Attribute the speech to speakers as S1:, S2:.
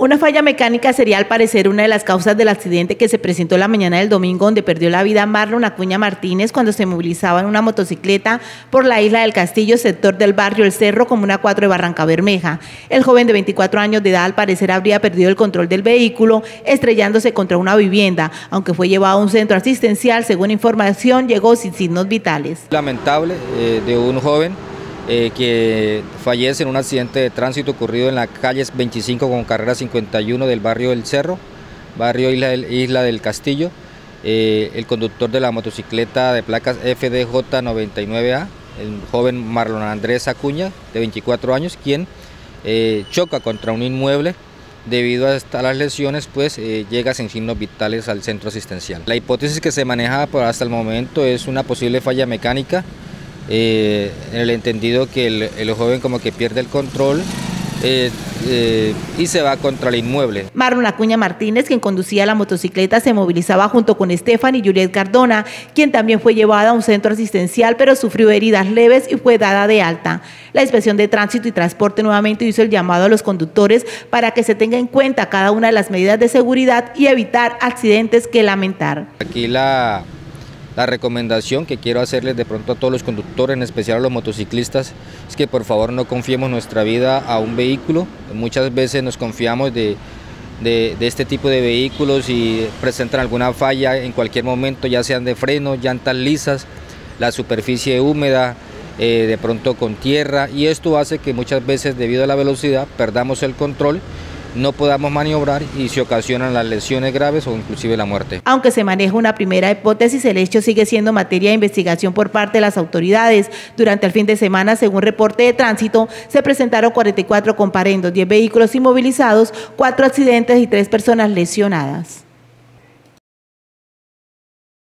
S1: Una falla mecánica sería al parecer una de las causas del accidente que se presentó la mañana del domingo donde perdió la vida Marlon Acuña Martínez cuando se movilizaba en una motocicleta por la isla del Castillo, sector del barrio El Cerro, Comuna 4 de Barranca Bermeja. El joven de 24 años de edad al parecer habría perdido el control del vehículo estrellándose contra una vivienda, aunque fue llevado a un centro asistencial, según información, llegó sin signos vitales.
S2: Lamentable eh, de un joven eh, que fallece en un accidente de tránsito ocurrido en la calle 25 con carrera 51 del barrio del Cerro, barrio Isla del, Castillo. Eh, el conductor de la motocicleta de placas FDJ99A, el joven Marlon Andrés Acuña, de 24 años, quien eh, choca contra un inmueble debido a, las lesiones, pues llega sin signos vitales al centro asistencial. La hipótesis que se maneja hasta el momento es una posible falla mecánica eh, en el entendido que el, joven como que pierde el control eh, eh, y se va contra el inmueble.
S1: Marlon Acuña Martínez, quien conducía la motocicleta, se movilizaba junto con Estefan y Juliet Cardona, quien también fue llevada a un centro asistencial, pero sufrió heridas leves y fue dada de alta. La Inspección de Tránsito y Transporte nuevamente hizo el llamado a los conductores para que se tenga en cuenta cada una de las medidas de seguridad y evitar accidentes que lamentar.
S2: Aquí la la recomendación que quiero hacerles de pronto a todos los conductores, en especial a los motociclistas, es que por favor no confiemos nuestra vida a un vehículo. Muchas veces nos confiamos de, este tipo de vehículos y presentan alguna falla en cualquier momento, ya sean de freno, llantas lisas, la superficie húmeda, eh, de pronto con tierra, y esto hace que muchas veces debido a la velocidad perdamos el control no podamos maniobrar y se ocasionan las lesiones graves o inclusive la muerte.
S1: Aunque se maneja una primera hipótesis, el hecho sigue siendo materia de investigación por parte de las autoridades. Durante el fin de semana, según reporte de tránsito, se presentaron 44 comparendos, 10 vehículos inmovilizados, 4 accidentes y 3 personas lesionadas.